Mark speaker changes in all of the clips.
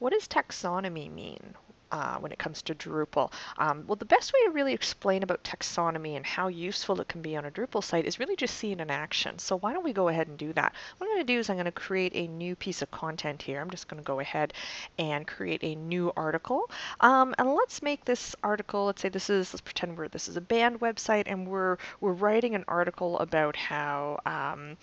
Speaker 1: what does taxonomy mean? uh, when it comes to Drupal. Um, well, the best way to really explain about taxonomy and how useful it can be on a Drupal site is really just see it in action. So why don't we go ahead and do that? What I'm going to do is I'm going to create a new piece of content here. I'm just going to go ahead and create a new article. Um, and let's make this article, let's say this is, let's pretend we're, this is a band website and we're, we're writing an article about how um,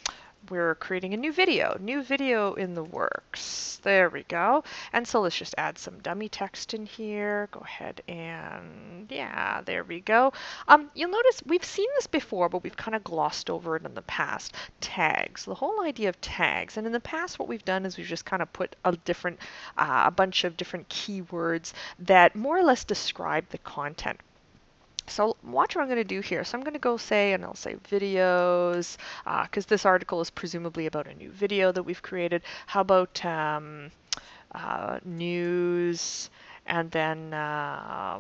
Speaker 1: we're creating a new video, new video in the works. There we go. And so let's just add some dummy text in here. Go ahead and yeah, there we go. Um, you'll notice we've seen this before, but we've kind of glossed over it in the past. Tags, the whole idea of tags. And in the past, what we've done is we've just kind of put a different, uh, a bunch of different keywords that more or less describe the content. So watch what I'm going to do here. So I'm going to go say, and I'll say videos, because uh, this article is presumably about a new video that we've created. How about um, uh, news? and then uh,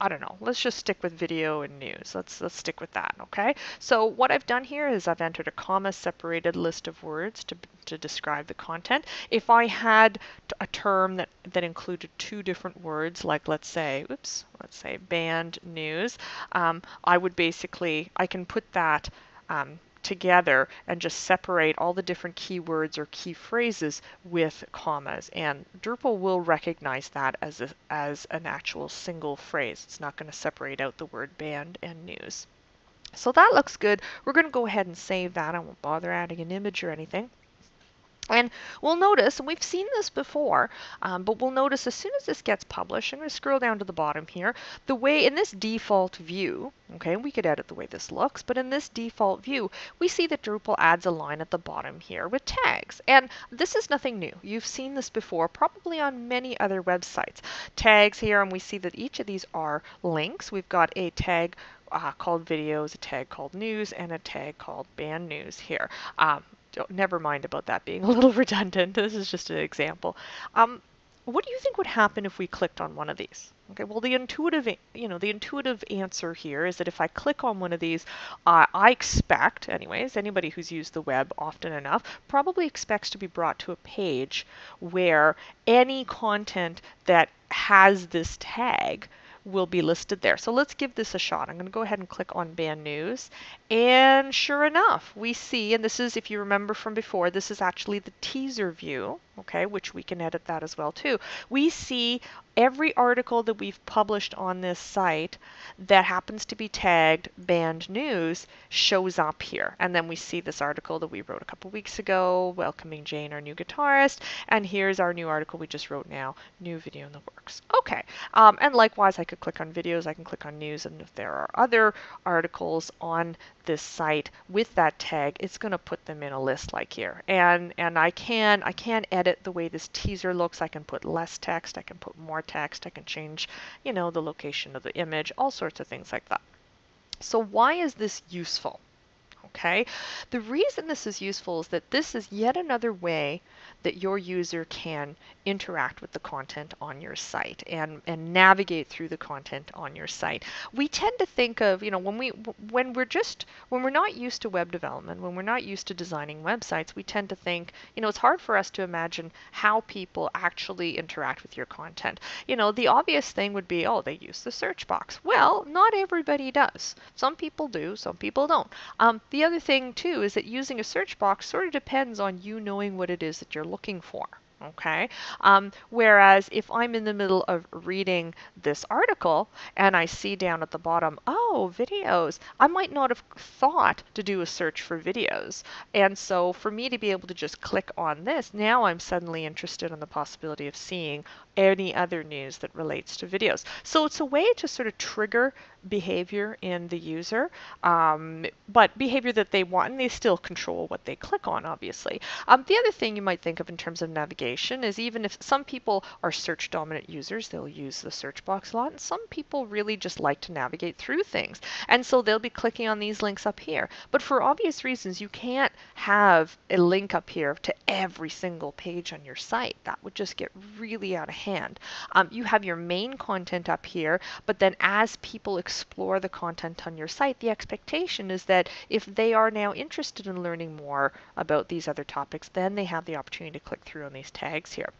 Speaker 1: I don't know. Let's just stick with video and news. Let's let's stick with that. Okay. So what I've done here is I've entered a comma-separated list of words to to describe the content. If I had a term that that included two different words, like let's say, oops, let's say band news, um, I would basically I can put that um, together and just separate all the different keywords or key phrases with commas. And Drupal will recognize that as, a, as an actual single phrase. It's not going to separate out the word band and news. So that looks good. We're going to go ahead and save that. I won't bother adding an image or anything. And we'll notice, and we've seen this before, um, but we'll notice as soon as this gets published, I'm going to scroll down to the bottom here, the way in this default view, okay, we could edit the way this looks, but in this default view, we see that Drupal adds a line at the bottom here with tags. And this is nothing new. You've seen this before, probably on many other websites. Tags here, and we see that each of these are links. We've got a tag uh, called videos, a tag called news, and a tag called band news here. Um, never mind about that being a little redundant. This is just an example. Um, what do you think would happen if we clicked on one of these? Okay, well the intuitive, you know, the intuitive answer here is that if I click on one of these, uh, I expect, anyways, anybody who's used the web often enough probably expects to be brought to a page where any content that has this tag will be listed there. So let's give this a shot. I'm going to go ahead and click on Band News. And sure enough, we see, and this is, if you remember from before, this is actually the teaser view, okay, which we can edit that as well too. We see every article that we've published on this site that happens to be tagged band news shows up here. And then we see this article that we wrote a couple weeks ago, welcoming Jane, our new guitarist. And here's our new article we just wrote now, new video in the works. Okay. Um, and likewise, I could click on videos, I can click on news, and if there are other articles on this site with that tag, it's going to put them in a list like here. And and I can I can edit the way this teaser looks. I can put less text, I can put more text, I can change, you know, the location of the image, all sorts of things like that. So why is this useful? Okay, the reason this is useful is that this is yet another way that your user can interact with the content on your site and, and navigate through the content on your site. We tend to think of, you know, when we when we're just when we're not used to web development, when we're not used to designing websites, we tend to think, you know, it's hard for us to imagine how people actually interact with your content. You know, the obvious thing would be, oh, they use the search box. Well, not everybody does. Some people do, some people don't. Um, the other thing too is that using a search box sort of depends on you knowing what it is that you're looking for okay? Um, whereas if I'm in the middle of reading this article and I see down at the bottom, oh, videos, I might not have thought to do a search for videos. And so for me to be able to just click on this, now I'm suddenly interested in the possibility of seeing any other news that relates to videos. So it's a way to sort of trigger behavior in the user, um, but behavior that they want, and they still control what they click on, obviously. Um, the other thing you might think of in terms of navigation is even if some people are search dominant users, they'll use the search box a lot, and some people really just like to navigate through things. And so they'll be clicking on these links up here. But for obvious reasons, you can't have a link up here to every single page on your site. That would just get really out of hand. Um, you have your main content up here, but then as people explore the content on your site, the expectation is that if they are now interested in learning more about these other topics, then they have the opportunity to click through on these tags here.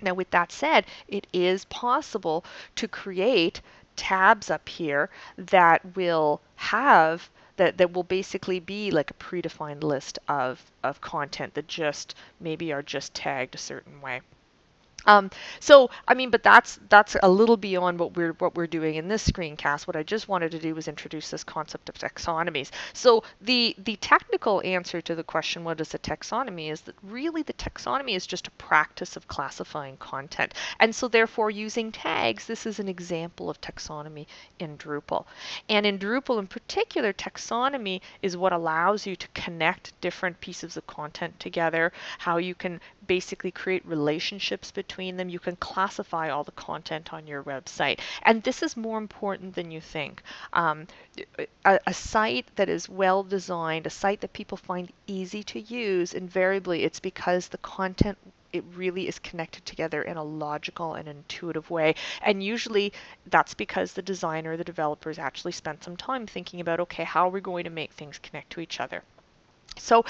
Speaker 1: Now, with that said, it is possible to create tabs up here that will have that, that will basically be like a predefined list of, of content that just maybe are just tagged a certain way. Um, so, I mean, but that's that's a little beyond what we're what we're doing in this screencast. What I just wanted to do was introduce this concept of taxonomies. So the the technical answer to the question, what is a taxonomy, is that really the taxonomy is just a practice of classifying content. And so therefore using tags, this is an example of taxonomy in Drupal. And in Drupal in particular, taxonomy is what allows you to connect different pieces of content together, how you can basically create relationships between them. You can classify all the content on your website. And this is more important than you think. Um, a, a, site that is well designed, a site that people find easy to use, invariably it's because the content it really is connected together in a logical and intuitive way. And usually that's because the designer, the developers actually spent some time thinking about, okay, how are we going to make things connect to each other? So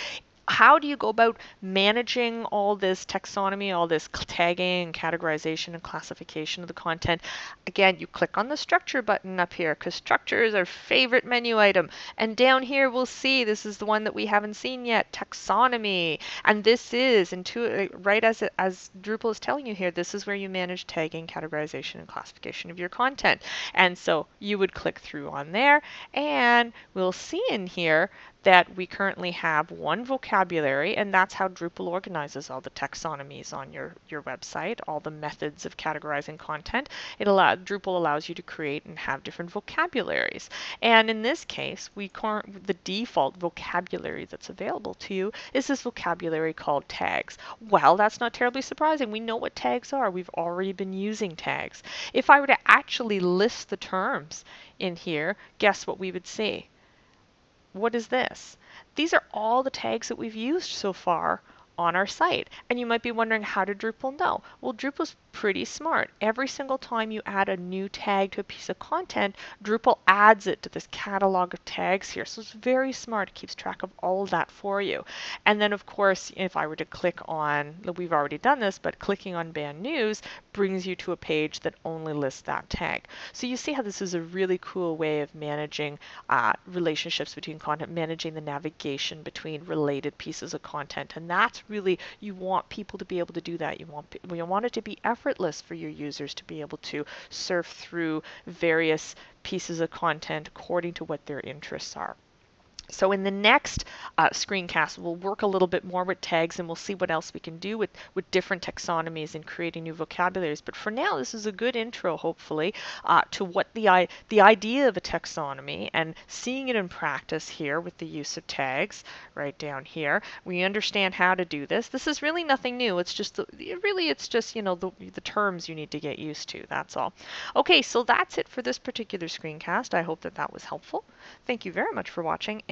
Speaker 1: how do you go about managing all this taxonomy, all this tagging and categorization and classification of the content? Again, you click on the structure button up here because structure is our favorite menu item. And down here we'll see this is the one that we haven't seen yet, taxonomy. And this is intuitive, right as, as Drupal is telling you here, this is where you manage tagging, categorization, and classification of your content. And so you would click through on there and we'll see in here that we currently have one vocabulary, and that's how Drupal organizes all the taxonomies on your, your website, all the methods of categorizing content. It allow, Drupal allows you to create and have different vocabularies. And in this case, we the default vocabulary that's available to you is this vocabulary called tags. Well, that's not terribly surprising. We know what tags are. We've already been using tags. If I were to actually list the terms in here, guess what we would see? What is this? These are all the tags that we've used so far on our site. And you might be wondering, how did Drupal know? Well, Drupal's pretty smart. Every single time you add a new tag to a piece of content, Drupal adds it to this catalog of tags here. So it's very smart. It keeps track of all of that for you. And then, of course, if I were to click on, we've already done this, but clicking on Band News brings you to a page that only lists that tag. So you see how this is a really cool way of managing uh, relationships between content, managing the navigation between related pieces of content. And that's really, you want people to be able to do that. You want, you want it to be effortless for your users to be able to surf through various pieces of content according to what their interests are. So in the next uh, screencast, we'll work a little bit more with tags and we'll see what else we can do with, with different taxonomies and creating new vocabularies. But for now, this is a good intro, hopefully, uh, to what the, the idea of a taxonomy and seeing it in practice here with the use of tags right down here. We understand how to do this. This is really nothing new. It's just, the, really, it's just, you know, the, the terms you need to get used to. That's all. Okay, so that's it for this particular screencast. I hope that that was helpful. Thank you very much for watching